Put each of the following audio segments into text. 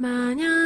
만약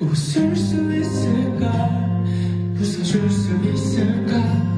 웃을 수 있을까? 웃어줄 수 있을까?